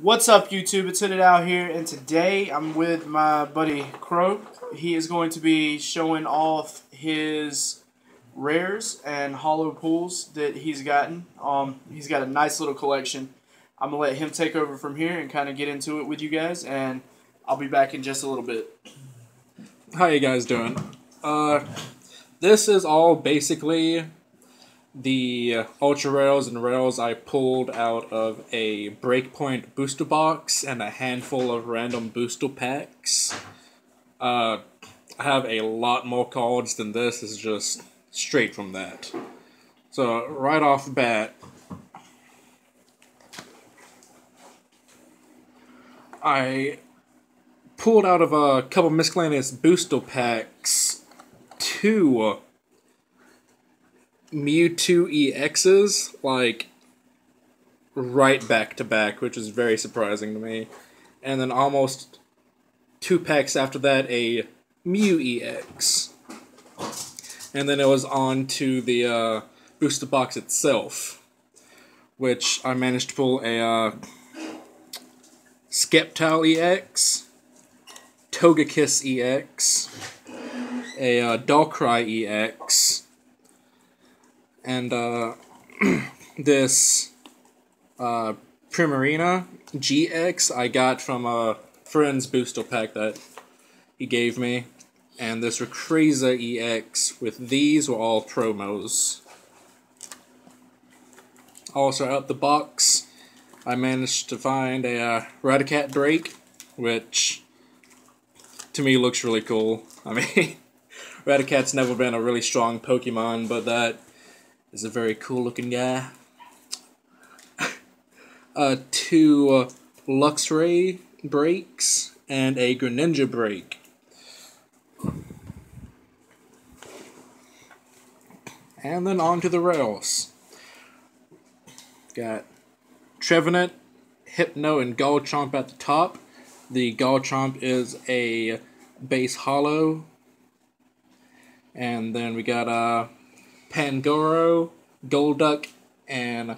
What's up, YouTube? It's Hooded Owl here, and today I'm with my buddy Crow. He is going to be showing off his rares and holo pulls that he's gotten. Um, he's got a nice little collection. I'm gonna let him take over from here and kind of get into it with you guys, and I'll be back in just a little bit. How you guys doing? Uh, this is all basically the ultra rares and rares I pulled out of a breakpoint booster box and a handful of random booster packs. Uh, I have a lot more cards than this. This is just straight from that. So right off the bat, I pulled out of a couple miscellaneous booster packs two Mewtwo EXs, like, right back to back, which is very surprising to me. And then almost two packs after that, a Mew EX. And then it was on to the uh, booster box itself, which I managed to pull a uh, Sceptile EX, Togekiss EX, a uh, Darkrai EX, and uh, this uh, Primarina GX I got from a friend's booster pack that he gave me. And this Rayquaza EX with these were all promos. Also out the box, I managed to find a uh, Rattata Drake, which to me looks really cool. I mean, Rattata's never been a really strong Pokemon, but that is a very cool looking guy. uh, two uh, Luxray breaks and a Greninja break. And then on to the rares. Got Trevenant, Hypno, and Garchomp at the top. The Garchomp is a base holo. And then we got uh, Pangoro, Golduck, and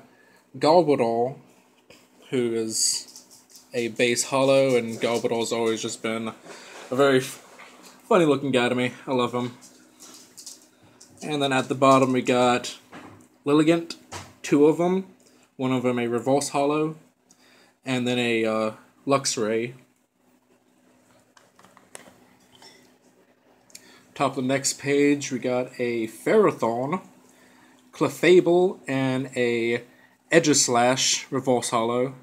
Garbodor, who is a base holo, and Garbodor's always just been a very funny looking guy to me. I love him. And then at the bottom we got Lilligant, two of them. One of them a reverse holo, and then a uh, Luxray. Top of the next page, we got a Ferrothorn, Clefable, and a Aegislash Reverse Holo.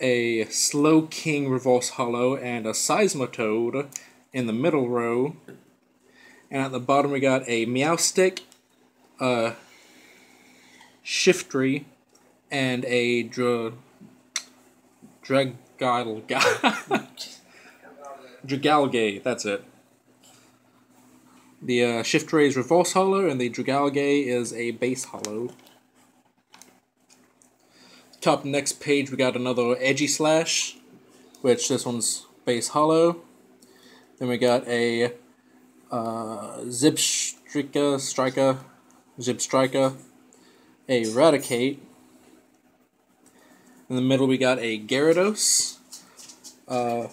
A Slowking Reverse Holo, and a Seismitoad in the middle row. And at the bottom, we got a Meowstic, a Shiftry, and a Dra Dragalga. Dragalge, that's it. The uh, Shiftry is reverse holo, and the Dragalge is a base holo. Top next page, we got another Aegislash, which this one's base holo. Then we got a uh, Zipstrika, Striker, Zipstrika, a Raticate. In the middle, we got a Gyarados, uh,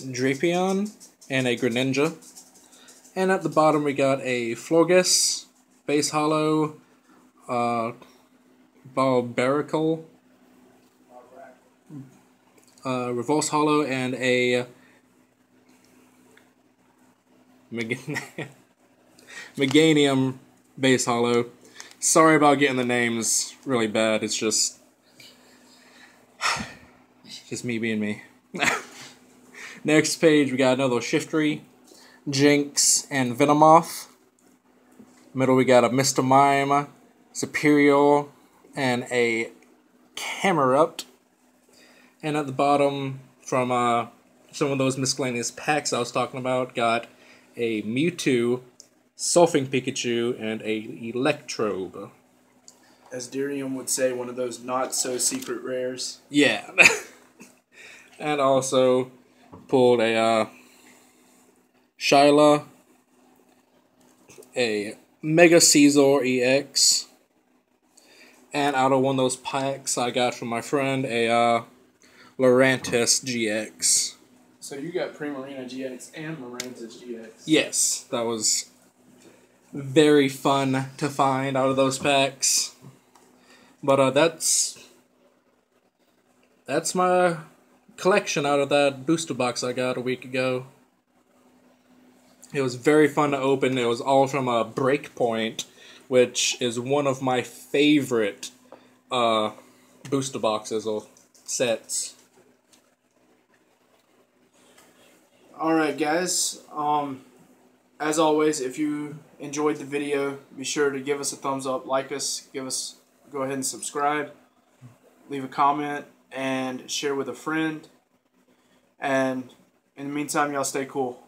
Drapion, and a Greninja. And at the bottom, we got a Florges, Base Holo, uh, Barbaracle, uh, Reverse Holo, and a Meganium Base Holo. Sorry about getting the names really bad. It's just, just me being me. Next page, we got another Shiftry, Jynx, and Venomoth. Middle, we got a Mr. Mime, Serperior, and a Camerupt. And at the bottom, from uh, some of those miscellaneous packs I was talking about, got a Mewtwo, Surfing Pikachu, and a Electrobe. As Dirium would say, one of those not so secret rares. Yeah. and also pulled a uh, Skyla, a Mega Scizor EX, And out of one of those packs, I got from my friend a uh, Lurantis GX. So you got Primarina GX and Lurantis GX. Yes, that was very fun to find out of those packs. But uh, that's that's my collection out of that booster box I got a week ago. It was very fun to open. It was all from a Breakpoint, which is one of my favorite uh, booster boxes or sets. All right, guys. Um, as always, if you enjoyed the video, be sure to give us a thumbs up, like us, give us, go ahead and subscribe, leave a comment, and share with a friend. And in the meantime, y'all stay cool.